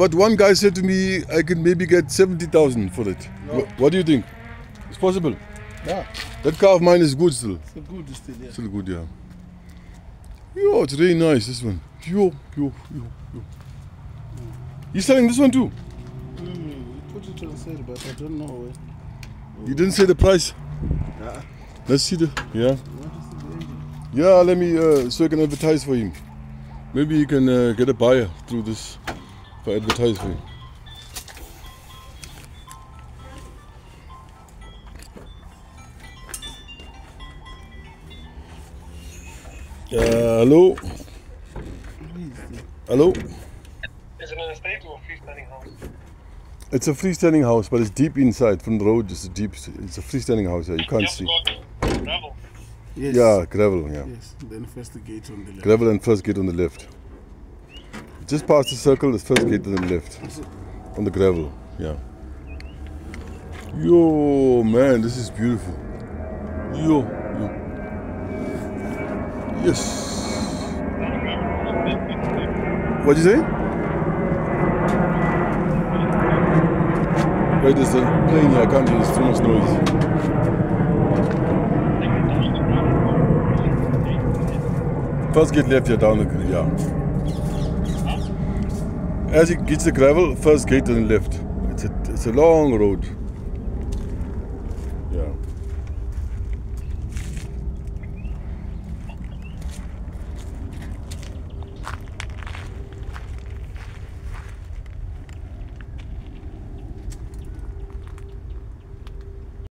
But one guy said to me, I can maybe get 70,000 for it. No. Wh- What do you think? It's possible. Yeah, That car of mine is good still. it's good still, yeah. Still good, yeah. Yo, it's really nice, this one. Yo, yo, yo, yo. You selling this one too? Mm, put it on sale, but I don't know where. You didn't say the price. Yeah. Let's see the, yeah. You want to see the engine? Yeah, let me, uh, so I can advertise for him. Maybe you can uh, get a buyer through this for advertise for. Uh, hello? Where is the- Hello? Is it an estate or a freestanding house? It's a freestanding house, but it's deep inside from the road. It's a deep, it's a freestanding house. Yeah, you can't Yep, see. gravel. Yes. Yeah, gravel. Yeah, Yes. Then first the gate on the left. gravel and first gate on the left. Just past the circle, the first gate to the left. On the gravel, yeah. Yo, man, this is beautiful. Yo, yo. Yes. What'd you say? Wait, there's a plane here. I can't hear. It's too much noise. First gate left here down the yeah. As you get to the gravel, first gate on the left. It's a it's a long road.